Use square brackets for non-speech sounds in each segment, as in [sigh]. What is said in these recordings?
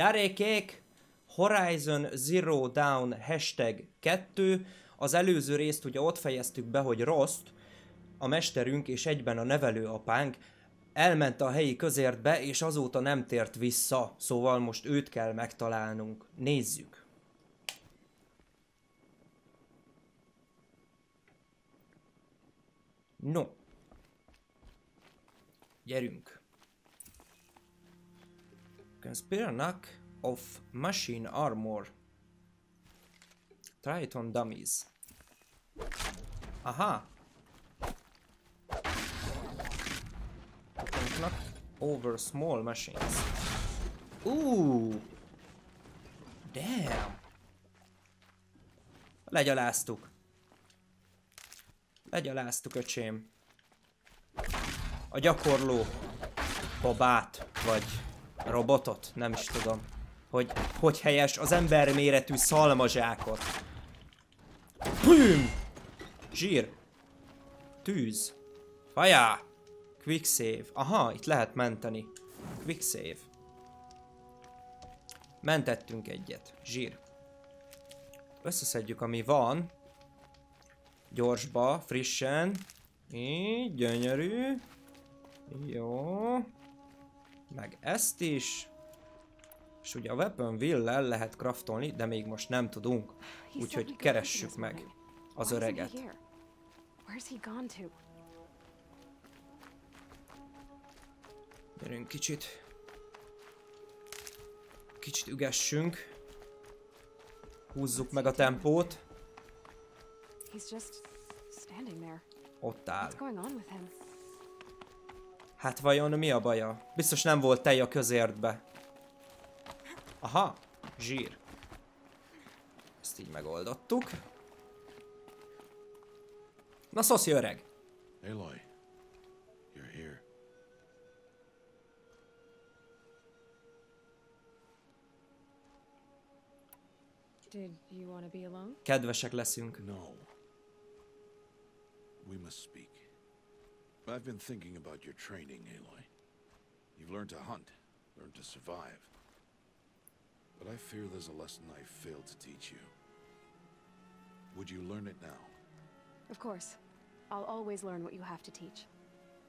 Darékék, Horizon Zero Down hashtag 2. Az előző részt ugye ott fejeztük be, hogy Rost, a mesterünk és egyben a nevelőapánk elment a helyi közértbe, és azóta nem tért vissza, szóval most őt kell megtalálnunk. Nézzük! No. Gyerünk. Conspiranak of Machine Armor. Try it on dummies. Aha. Knock over small machines. Ooh. Damn. Legyaláztuk. Legyaláztuk, öcsém. A gyakorló babát, vagy robotot, nem is tudom. Hogy, hogy helyes az ember méretű szalmazsákot. Büm! Zsír. Tűz. Fajá! Quick save. Aha, itt lehet menteni. Quick save. Mentettünk egyet. Zsír. Összeszedjük, ami van. Gyorsba, frissen. Így, gyönyörű. Jó. Meg ezt is. És ugye a Weapon Will-lel lehet craftolni, de még most nem tudunk. Úgyhogy keressük meg az öreget. Gyerünk kicsit. Kicsit ügessünk. Húzzuk meg a tempót. Ott áll. Hát vajon mi a baja? Biztos nem volt tej a közértbe. Aha, zsír. Ezt így megoldottuk. Na szoszi öreg. Aloy, you're here. Did you want to be alone? Kedvesek leszünk. No. We must speak. I've been thinking about your training, Aloy. You've learned to hunt, learned to survive. But I fear there's a lesson I failed to teach you. Would you learn it now? Of course. I'll always learn what you have to teach.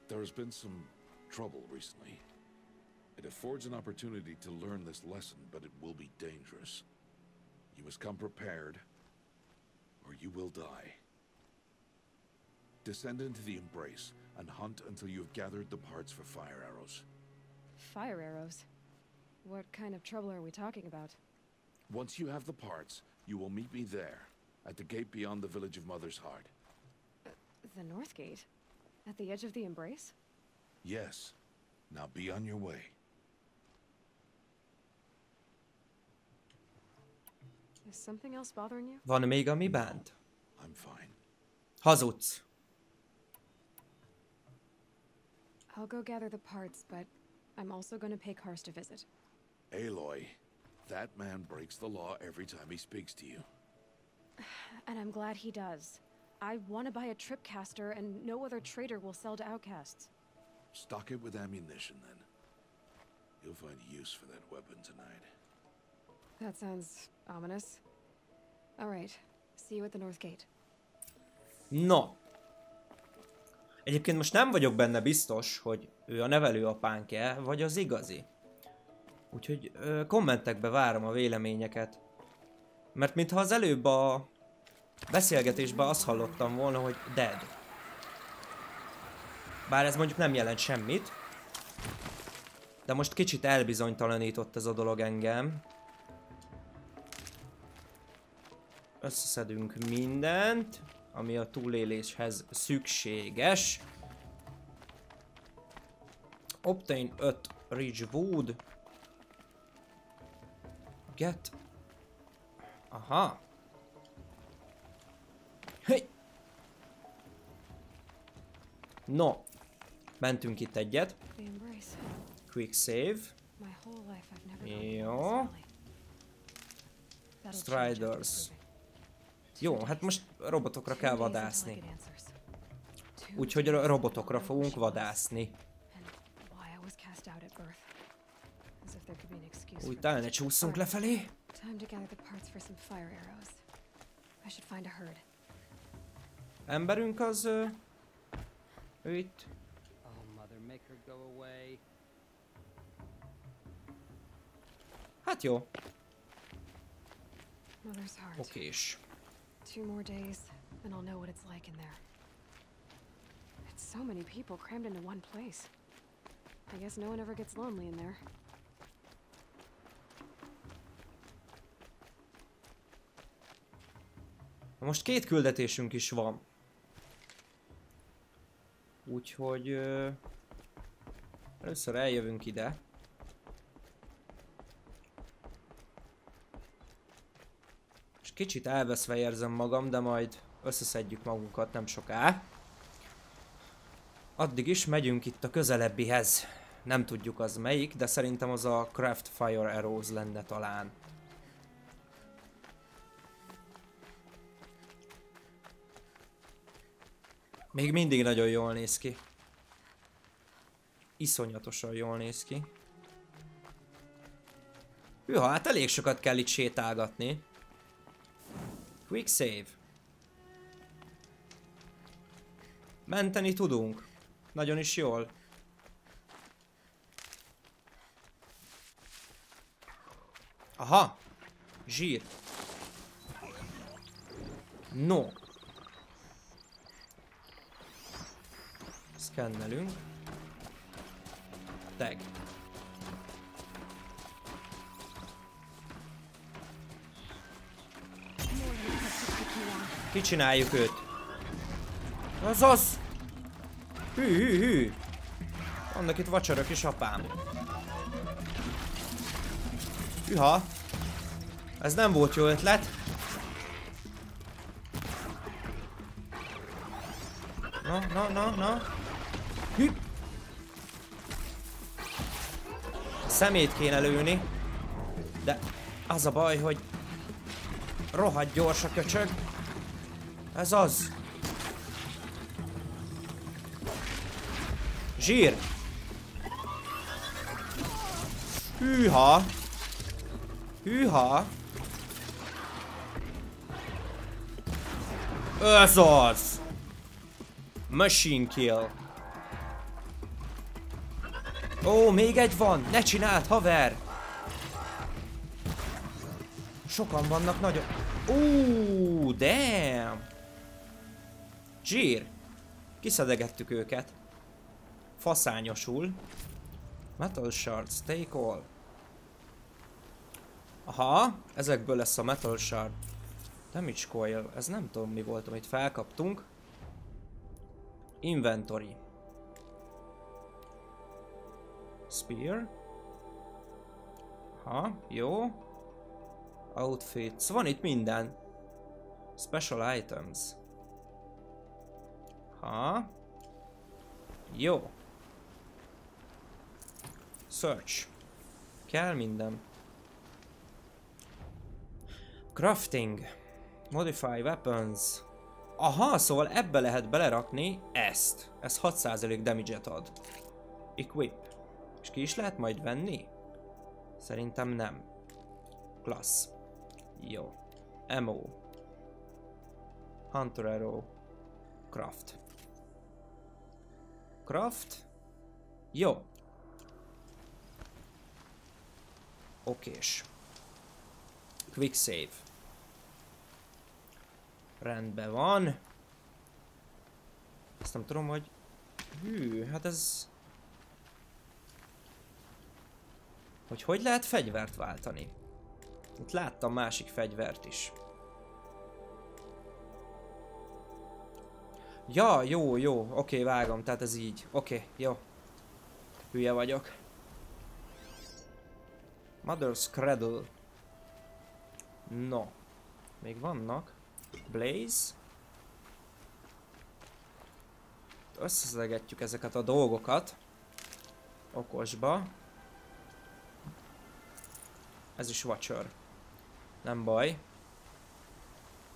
There has been some trouble recently. It affords an opportunity to learn this lesson, but it will be dangerous. You must come prepared, or you will die. Descend into the Embrace, and hunt until you have gathered the parts for fire arrows. Fire arrows? What kind of trouble are we talking about? Once you have the parts, you will meet me there, at the gate beyond the village of Mother's Heart. Uh, the North Gate? At the edge of the Embrace? Yes. Now be on your way. Is something else bothering you? Van még ami bánt? I'm fine. Hazudsz. I'll go gather the parts, but I'm also gonna pay Karst a visit. Aloy, that man breaks the law every time he speaks to you. [sighs] And I'm glad he does. I want to buy a tripcaster, and no other trader will sell to outcasts. Stock it with ammunition, then. You'll find use for that weapon tonight. That sounds ominous. Alright, see you at the North Gate. No, Egyébként most nem vagyok benne biztos, hogy ő a nevelőapánk-e, vagy az igazi. Úgyhogy ö, kommentekbe várom a véleményeket. Mert mintha az előbb a beszélgetésben azt hallottam volna, hogy dead. Bár ez mondjuk nem jelent semmit. De most kicsit elbizonytalanított ez a dolog engem. Összeszedünk mindent ami a túléléshez szükséges. Obtain 5 Ridge Wood. Get. Aha. Hey. No. Mentünk itt egyet. Quick save. Jó. Striders. Jó, hát most robotokra kell vadászni. Úgyhogy a robotokra fogunk vadászni. Úgy talán ne csúszunk lefelé. Emberünk az... Ő itt. Hát jó. Mother's heart. Two more days, and I'll know what it's like in there. It's so many people crammed into one place. I guess no one ever gets lonely in there. Most két küldetésünk is van. Úgyhogy... Először eljövünk ide. És kicsit elveszve érzem magam, de majd összeszedjük magunkat nem soká. Addig is megyünk itt a közelebbihez. Nem tudjuk az melyik, de szerintem az a Craft Fire Arrows lenne talán. Még mindig nagyon jól néz ki. Iszonyatosan jól néz ki. Hűha, hát elég sokat kell itt sétálgatni. Quick save. Menteni tudunk. Nagyon is jól. Aha! Zsír. No. Szkennelünk. Tag. Kicsináljuk őt. Azaz! Hű, hű, hű! Vannak itt vacsorok is, apám. Hűha! Ez nem volt jó ötlet. Na, na, na, na. Hű! Szemét kéne lőni. De az a baj, hogy rohadt gyors a köcsög. Ez az. Zsír. Hűha. Hűha. Ez az. Machine kill. Ó, még egy van! Ne csináld, haver! Sokan vannak nagyon... Ó, damn! Zsír! Kiszedegettük őket. Faszányosul. Metal shards, take all. Aha, ezekből lesz a metal shard. Damage coil, ez nem tudom mi volt, amit felkaptunk. Inventory. Spear. Ha, jó. Outfits. Van itt minden. Special items. Ha. Jó. Search. Kell minden. Crafting. Modify weapons. Aha, szóval ebbe lehet belerakni ezt. Ez 6% damage-et ad. Equip. És ki is lehet majd venni? Szerintem nem. Class. Jó. Ammo. Hunter Arrow. Craft. Craft. Jó. Okés. Quick save. Rendben van. Azt nem tudom, hogy... Hű, hát ez... Hogy hogy lehet fegyvert váltani? Itt láttam másik fegyvert is. Ja, jó, jó, oké, vágom, tehát ez így. Oké, jó. Hülye vagyok. Mother's Cradle. No. Még vannak. Blaze. Összeszegetjük ezeket a dolgokat. Okosba. Ez is Watcher. Nem baj.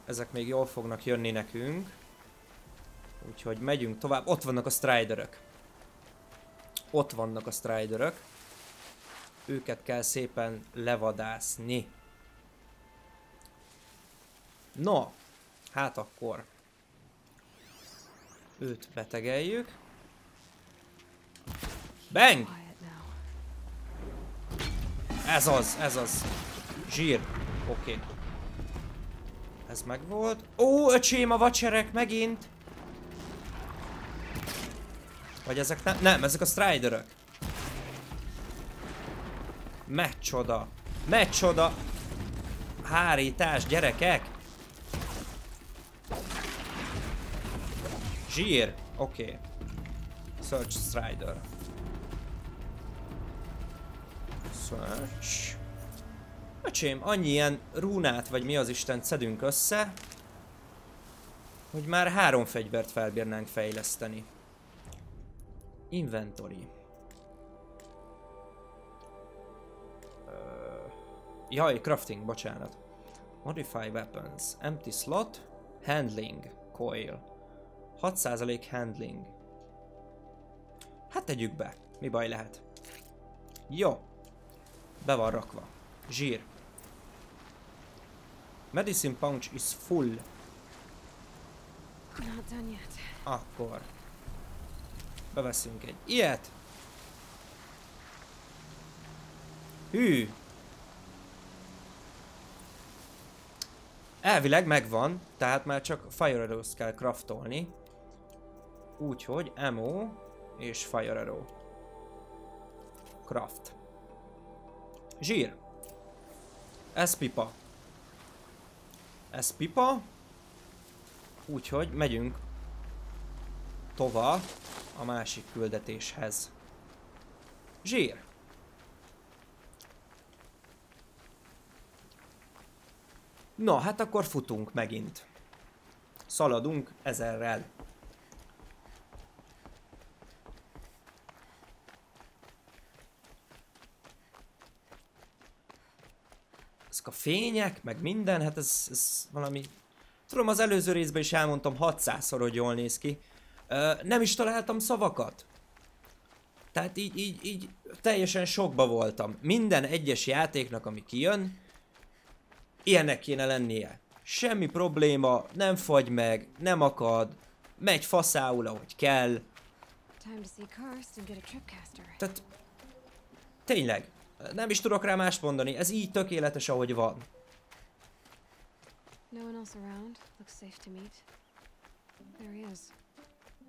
Ezek még jól fognak jönni nekünk. Úgyhogy megyünk tovább. Ott vannak a striderök. Ott vannak a striderök. őket kell szépen levadászni. No, hát akkor őt betegeljük. Bang! Ez az, ez az. Zsír. Oké. Okay. Ez megvolt. Ó, öcsém, a vacserek megint. Vagy ezek nem? Nem, ezek a striderök. Mecsoda. Mecsoda. Hárítás, gyerekek. Zsír. Oké. Okay. Search Strider. Search. Öcsém, annyi ilyen rúnát, vagy mi az Isten szedünk össze, hogy már három fegyvert felbírnánk fejleszteni. Inventory. Ö, Jaj, crafting, bocsánat. Modify weapons. Empty slot. Handling. Coil. 6% handling. Hát tegyük be. Mi baj lehet? Jó. Be van rakva. Zsír. Medicine pouch is full. Akkor. Beveszünk egy ilyet. Hű. Elvileg megvan, tehát már csak Fire Arrows kell craftolni. Úgyhogy ammo és Fire Arrow. Craft. Zsír. Ez pipa. Ez pipa. Úgyhogy megyünk tovább a másik küldetéshez. Zsír. Na, hát akkor futunk megint. Szaladunk ezerrel. Ezek a fények, meg minden, hát ez, ez valami... Tudom, az előző részben is elmondtam 600-szor, hogy jól néz ki. Ö, nem is találtam szavakat. Tehát így, így, így teljesen sokba voltam. Minden egyes játéknak, ami kijön, ilyennek kéne lennie. Semmi probléma, nem fagy meg, nem akad, megy faszául, ahogy kell. Tehát tényleg, nem is tudok rá mást mondani, ez így tökéletes, ahogy van. No one else around. Looks safe to meet. There he is.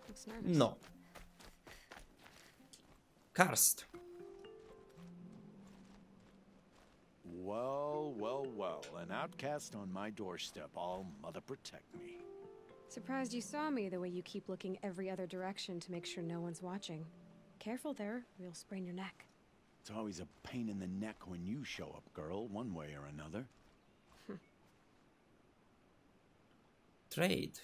Looks nervous. No. Karst. Well, well, well. An outcast on my doorstep. All mother protect me. Surprised you saw me the way you keep looking every other direction to make sure no one's watching. Careful there, or you'll sprain your neck. It's always a pain in the neck when you show up, girl, one way or another. Trade.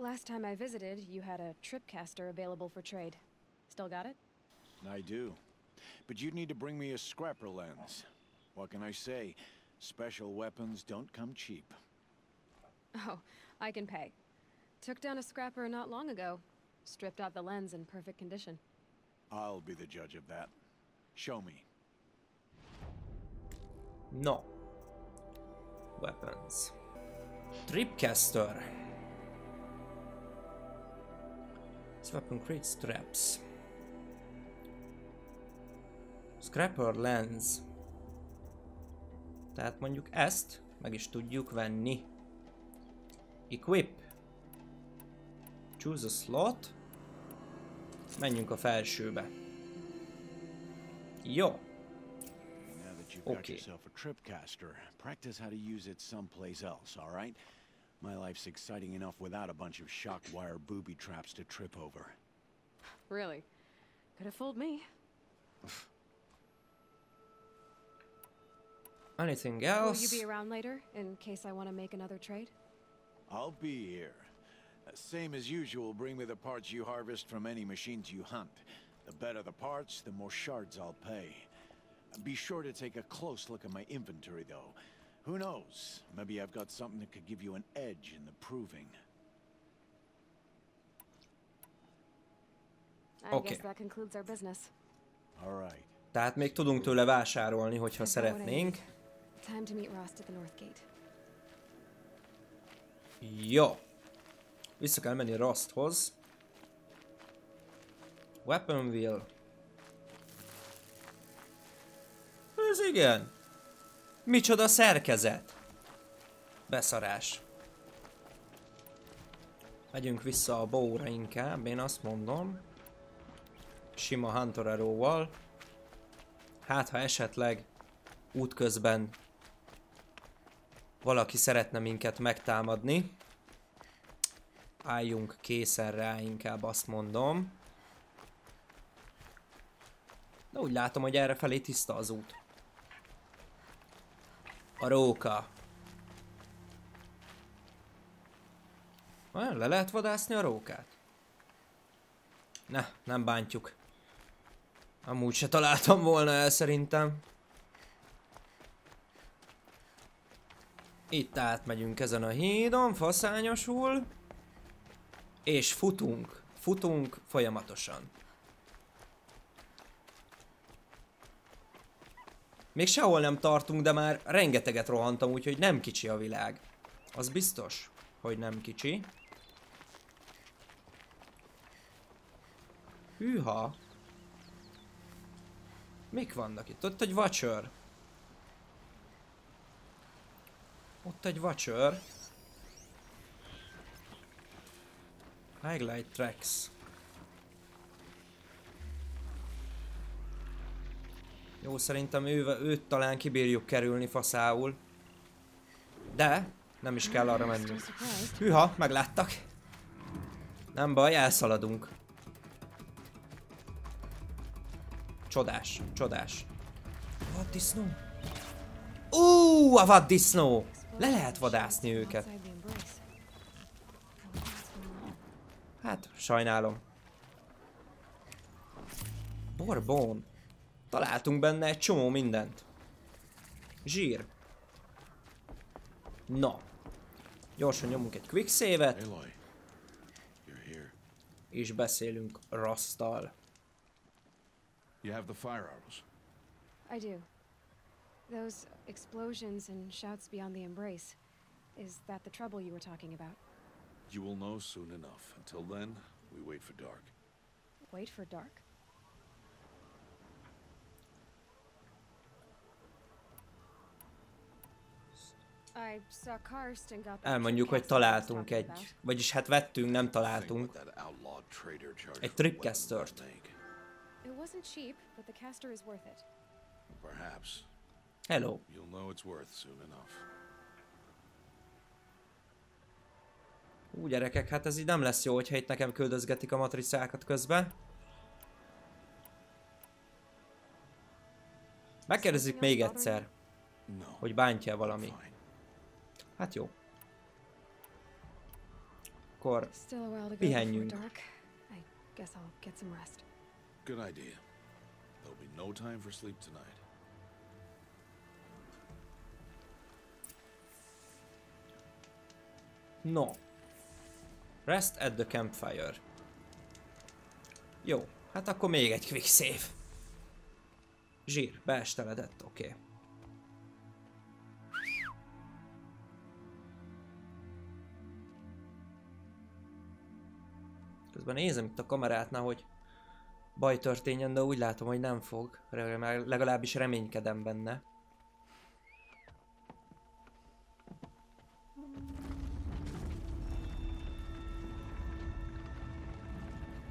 Last time I visited, you had a tripcaster available for trade. Still got it? I do. But you'd need to bring me a scrapper lens. What can I say? Special weapons don't come cheap. Oh, I can pay. Took down a scrapper not long ago. Stripped out the lens in perfect condition. I'll be the judge of that. Show me. No. Weapons. Tripcaster. This weapon creates straps. Scrapper lens. Tehát mondjuk ezt meg is tudjuk venni. Equip. Choose a slot. Menjünk a felsőbe. Jó. Now that you've got Okay. Yourself a tripcaster, practice how to use it someplace else, all right? My life's exciting enough without a bunch of shock wire booby traps to trip over. Really? Could have fooled me. [sighs] Anything else? Will else? you be around later, in case I want to make another trade? I'll be here. Uh, Same as usual, bring me the parts you harvest from any machines you hunt. The better the parts, the more shards I'll pay. Be sure to take a close look at my inventory, though. Who knows? Maybe I've got something that could give you an edge in the proving. I Okay. guess that concludes our business. All right. Tehát még tudunk tőle vásárolni, hogyha szeretnénk. Time to meet Rost at the North Gate. Jó. Vissza kell menni Rosthoz. Weapon wheel. Ez igen. Micsoda szerkezet. Beszarás. Megyünk vissza a bóra inkább, én azt mondom. Sima Hunter Arrow-val. Hát, ha esetleg útközben valaki szeretne minket megtámadni, álljunk készen rá, inkább azt mondom. De úgy látom, hogy erre felé tiszta az út. A róka. Olyan, le lehet vadászni a rókát? Ne, nem bántjuk. Amúgy se találtam volna el szerintem. Itt átmegyünk ezen a hídon, faszányosul. És futunk. Futunk folyamatosan. Még sehol nem tartunk, de már rengeteget rohantam, úgyhogy nem kicsi a világ. Az biztos, hogy nem kicsi. Hűha. Mik vannak itt? Ott egy vacsör. Ott egy vacsör. Highlight tracks. Jó, szerintem ő, őt talán kibírjuk kerülni faszául. De nem is kell arra surprised. Hűha, megláttak. Nem baj, elszaladunk. Csodás, csodás. Vaddisznó. Ú, a vaddisznó! Le lehet vadászni őket. Hát, sajnálom. Borbón. Találtunk benne egy csomó mindent. Zsír. Na. Gyorsan nyomunk egy quick save-et, és beszélünk Rasztal. You have the fire arrows. I do. Those explosions and shouts beyond the embrace. Is that the trouble you were talking about? You will know soon enough. Until then, we wait for dark. Wait for dark? I saw Karst and got the Elmondjuk, hogy találtunk egy, vagyis hát vettünk, nem találtunk. Egy tripcastert. Hello. You'll know it's worth soon enough. Ú, gyerekek, hát ez így nem lesz jó, hogyha itt nekem küldözgetik a matricákat közben. Megkérdezzük még egyszer, hogy bántja valami. Hát jó. Akkor Still a while to go Pihenjünk. before dark. I guess I'll get some rest. Good idea. There'll be no time for sleep tonight. No. Rest at the campfire. Jó, hát akkor még egy quick save. Zsír, beesteledett, oké. Okay. Közben nézem itt a kamerátnál, hogy baj történjen, de úgy látom, hogy nem fog. Legalábbis reménykedem benne.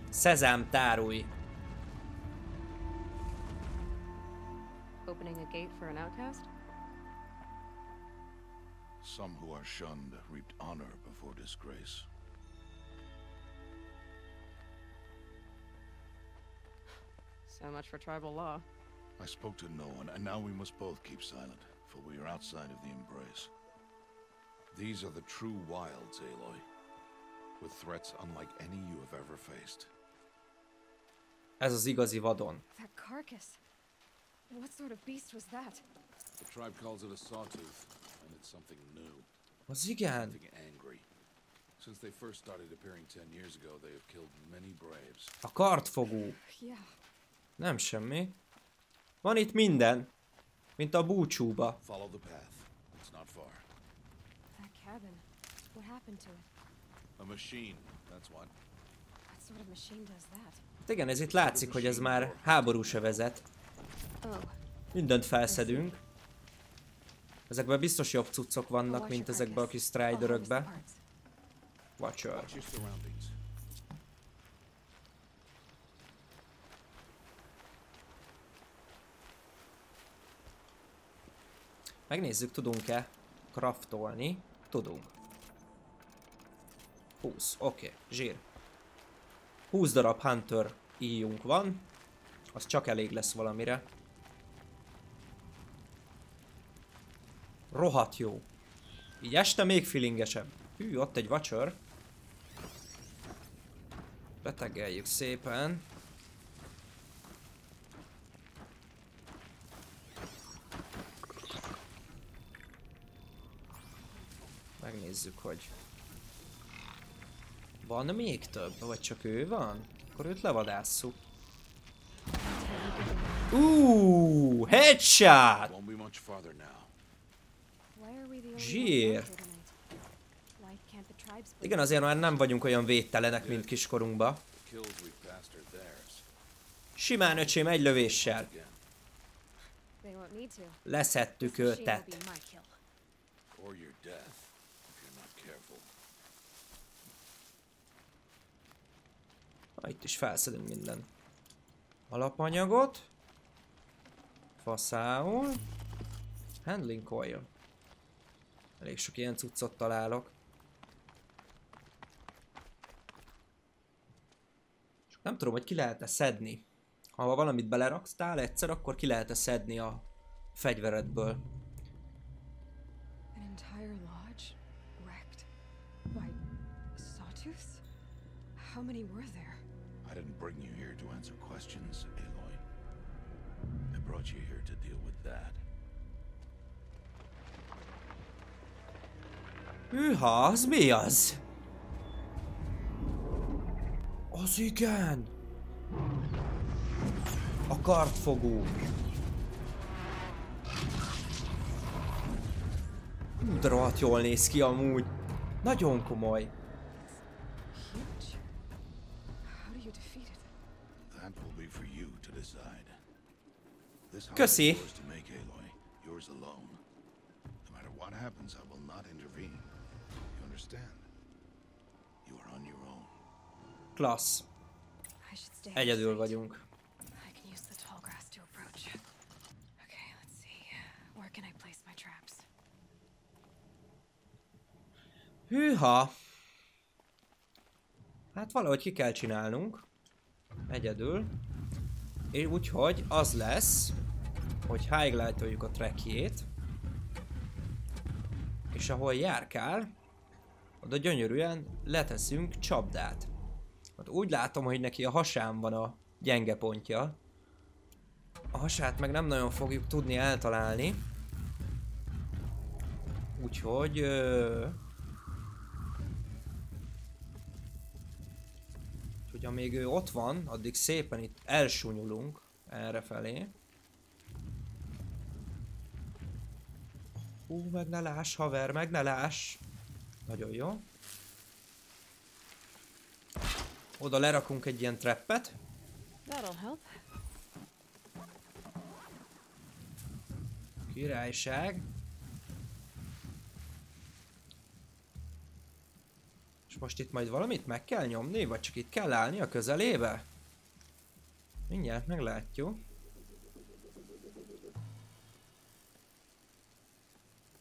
Szezám tárulj! Opening a gate for an outcast? Some who are shunned reaped honor before disgrace. So much for tribal law. I spoke to no one, and now we must both keep silent, for we are outside of the embrace. These are the true wilds, Aloy, with threats unlike any you have ever faced. Ez az igazi vadon. That carcass. What sort of beast was that? The tribe calls it a sawtooth, and it's something new, Az igen. something angry. Since they first started appearing ten years ago, they have killed many braves. A kartfogú. Yeah. Nem semmi. Van itt minden. Mint a búcsúba. Follow the path. It's not far. That cabin. What happened to it? A machine, that's what. What sort of machine does that? Hát igen, ez itt látszik, hogy ez már háborús övezet. Oh, Mindent felszedünk. Ezekben biztos jobb cuccok vannak, washer mint ezekben a kis striderökbe. Watch your surroundings. Megnézzük, tudunk-e craftolni. Tudunk. 20, oké, okay. zsír. 20 darab Hunter íjunk van. Az csak elég lesz valamire. Rohadt jó. Így este még feelingesebb. Hű, ott egy Watcher. Betegeljük szépen. Megnézzük, hogy... Van még több? Vagy csak ő van? Akkor őt levadásszuk. Uuuuh, headshot! Zsír. Igen, azért már nem vagyunk olyan védtelenek, mint kiskorunkba. Simán öcsém egy lövéssel. Again. They won't need to. Leszedtük This machine will őtet. be my kill. Or your death, if you're not careful. Ha, itt is felszedünk minden. Alapanyagot. Faszául. Handling coil. Elég sok ilyen cuccot találok. Nem tudom, hogy ki lehet-e szedni. Ha valamit beleraktál egyszer, akkor ki lehet-e szedni a fegyveredből. How many were there? Didn't bring you here to answer questions, Aloy. I brought you here to deal with that. Hűha, az mi az? Az igen! A kartfogó. Hú, jól néz ki amúgy. Nagyon komoly. I place my traps? Hűha. Hát valahogy ki kell csinálnunk. Egyedül. És úgyhogy az lesz, hogy highlightoljuk a trackjét. És ahol járkál, oda gyönyörűen leteszünk csapdát. Hát úgy látom, hogy neki a hasán van a gyenge pontja. A hasát meg nem nagyon fogjuk tudni eltalálni. Úgyhogy... Ö... Úgyhogy amíg ő ott van, addig szépen itt elsúnyulunk erre felé. Hú, meg ne láss, haver, meg ne láss. Nagyon jó. Oda lerakunk egy ilyen help. Királyság. És most itt majd valamit meg kell nyomni, vagy csak itt kell állni a közelébe? Mindjárt meglátjuk.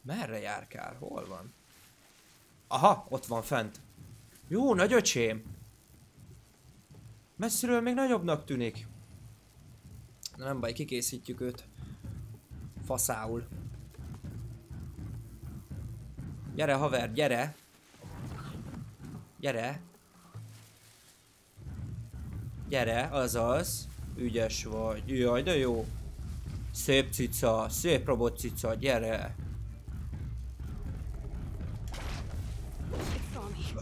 Merre járkál? Hol van? Aha, ott van fent. Jó, nagy öcsém. Messziről még nagyobbnak tűnik. Na nem baj, kikészítjük őt. Faszául. Gyere haver, gyere! Gyere! Gyere, azaz. Ügyes vagy. Jaj, de jó. Szép cica, szép robot cica, gyere!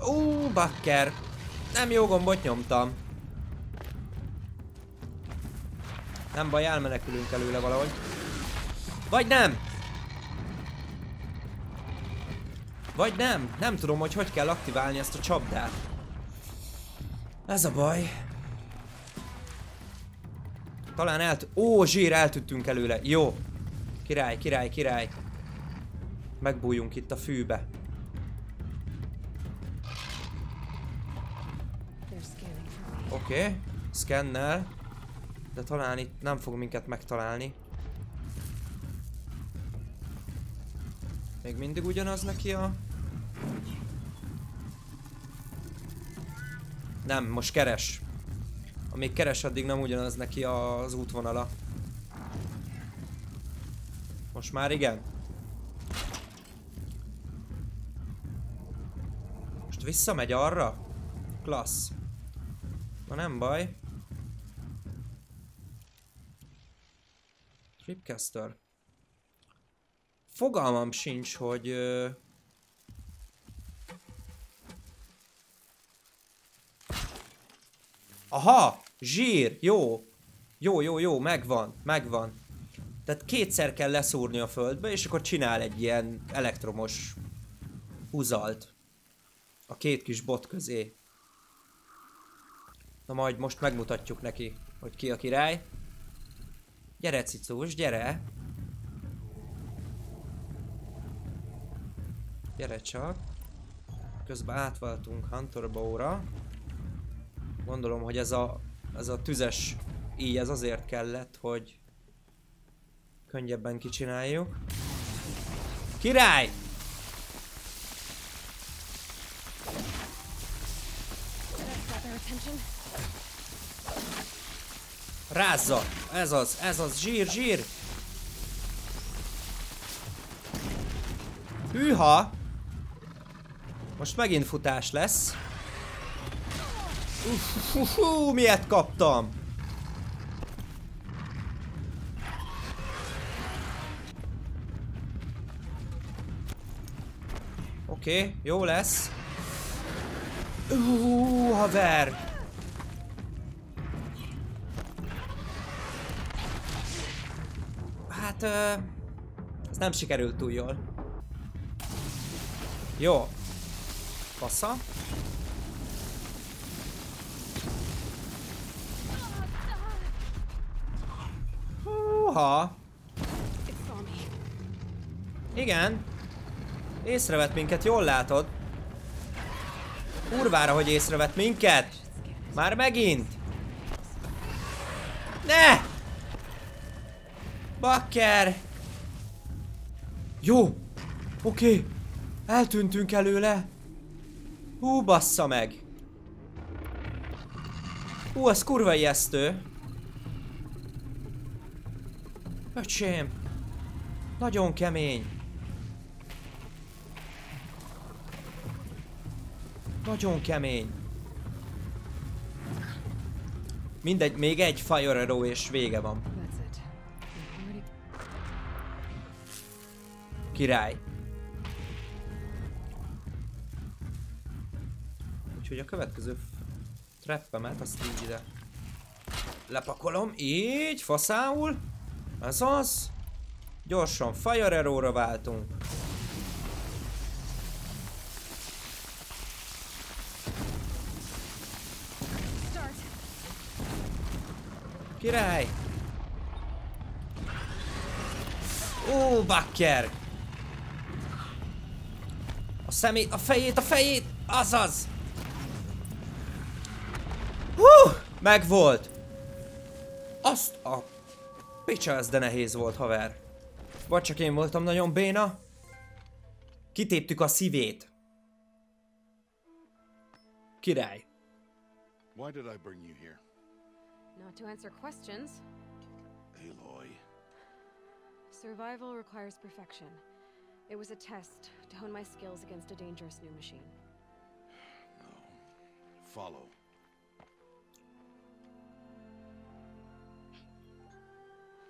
Ú, bakker! Nem jó gombot nyomtam. Nem baj, elmenekülünk előle valahogy. Vagy nem! Vagy nem! Nem tudom, hogy hogy kell aktiválni ezt a csapdát. Ez a baj. Talán elt... Ó, zsír, eltűntünk előle. Jó. Király, király, király. Megbújjunk itt a fűbe. Oké. Okay. Scannel. De talán itt nem fog minket megtalálni. Még mindig ugyanaz neki a... Nem, most keres. Amíg keres, addig nem ugyanaz neki az útvonala. Most már igen. Most visszamegy arra? Klassz. Na nem baj. Tripcaster. Fogalmam sincs, hogy... Aha! Zsír! Jó! Jó, jó, jó, megvan, megvan. Tehát kétszer kell leszúrni a földbe, és akkor csinál egy ilyen elektromos húzalt. A két kis bot közé. Na majd most megmutatjuk neki, hogy ki a király. Gyere, cicus, gyere! Gyere csak. Közben átváltunk Hunter Bow-ra. Gondolom, hogy ez a, ez a tüzes így ez azért kellett, hogy könnyebben kicsináljuk. Király! Rázza! Ez az, ez az, zsír, zsír! Hűha! Most megint futás lesz. Uff, miért kaptam? Oké, okay, jó lesz. Ú, haver! Hát, ö, ez nem sikerült túl jól. Jó. Passza. Me. Igen. Észrevett minket, jól látod. Kurvára, hogy észrevett minket. Már megint. Ne! Bakker! Jó! Oké. Okay. Eltűntünk előle. Hú, bassza meg. Hú, ez kurva ijesztő. Öcsém. Nagyon kemény. Nagyon kemény. Mindegy, még egy Fire Arrow és vége van. Király. Úgyhogy a következő trappemet azt így ide lepakolom. Így, faszául. Ez az. Gyorsan Fire Arrow-ra váltunk. Király! Ó, bakker! A szemét, a fejét, a fejét! Azaz! Hú! Megvolt! Azt a... Picsa, ez de nehéz volt, haver. Vagy csak én voltam nagyon béna? Kitéptük a szívét. Király. Why did I bring you here? Not to answer questions. Aloy. Survival requires perfection. It was a test to hone my skills against a dangerous new machine. No. Follow.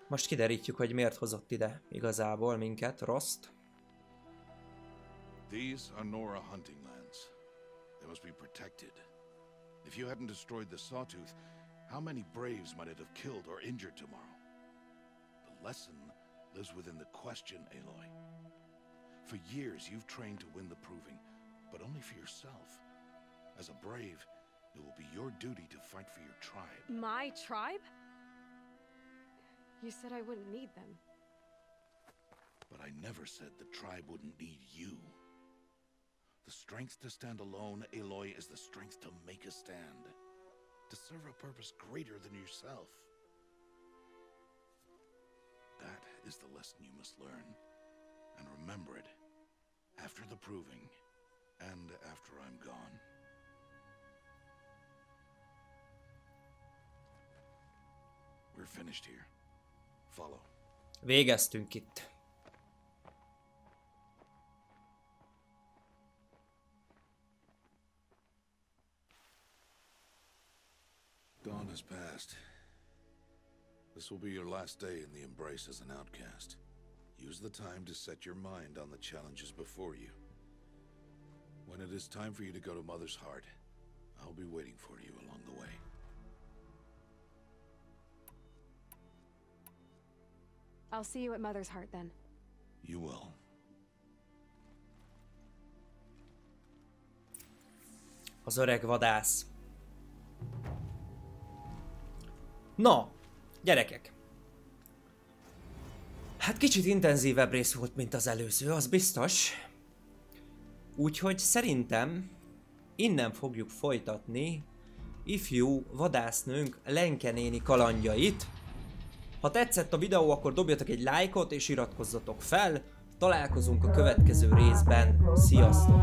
Most kiderítjük, hogy miért hozott ide igazából minket, Rost. These are Nora hunting lands. They must be protected. If you hadn't destroyed the Sawtooth, how many Braves might it have killed or injured tomorrow? The lesson lives within the question, Aloy. For years, you've trained to win the proving, but only for yourself. As a brave, it will be your duty to fight for your tribe. My tribe? You said I wouldn't need them. But I never said the tribe wouldn't need you. The strength to stand alone, Aloy, is the strength to make a stand. To serve a purpose greater than yourself. That is the lesson you must learn. And remember it. After the proving. And after I'm gone. We're finished here. Follow. Végeztünk itt. Dawn has passed. This will be your last day in the Embrace as an outcast. Use the time to set your mind on the challenges before you. When it is time for you to go to Mother's Heart, I'll be waiting for you along the way. I'll see you at Mother's Heart then. You will. Az öreg vadász. Na, gyerekek. Hát kicsit intenzívebb rész volt, mint az előző, az biztos. Úgyhogy szerintem innen fogjuk folytatni ifjú vadásznőnk Lenke néni kalandjait. Ha tetszett a videó, akkor dobjatok egy lájkot és iratkozzatok fel. Találkozunk a következő részben. Sziasztok!